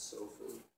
So food.